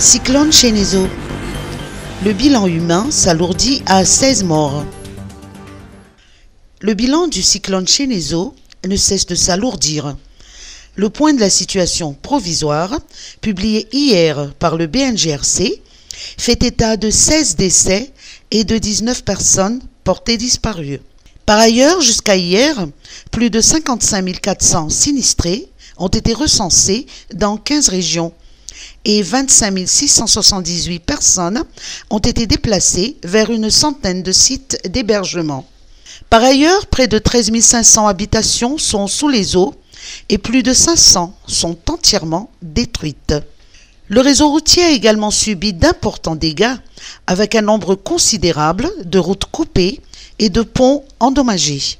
Cyclone Chenezo. Le bilan humain s'alourdit à 16 morts. Le bilan du cyclone Chenezo ne cesse de s'alourdir. Le point de la situation provisoire, publié hier par le BNGRC, fait état de 16 décès et de 19 personnes portées disparues. Par ailleurs, jusqu'à hier, plus de 55 400 sinistrés ont été recensés dans 15 régions et 25 678 personnes ont été déplacées vers une centaine de sites d'hébergement. Par ailleurs, près de 13 500 habitations sont sous les eaux et plus de 500 sont entièrement détruites. Le réseau routier a également subi d'importants dégâts avec un nombre considérable de routes coupées et de ponts endommagés.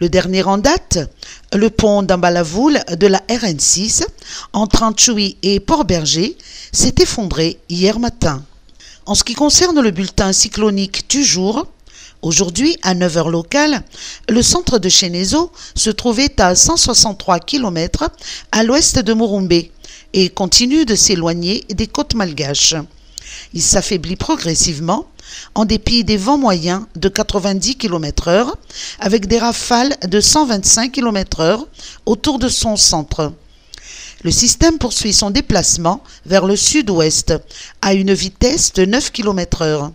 Le dernier en date, le pont d'Ambalavoul de la RN6 entre Antchoui et Port-Berger s'est effondré hier matin. En ce qui concerne le bulletin cyclonique du jour, Aujourd'hui, à 9h locale, le centre de Chenezo se trouvait à 163 km à l'ouest de Morumbé et continue de s'éloigner des côtes malgaches. Il s'affaiblit progressivement en dépit des vents moyens de 90 km/h avec des rafales de 125 km/h autour de son centre. Le système poursuit son déplacement vers le sud-ouest à une vitesse de 9 km/h.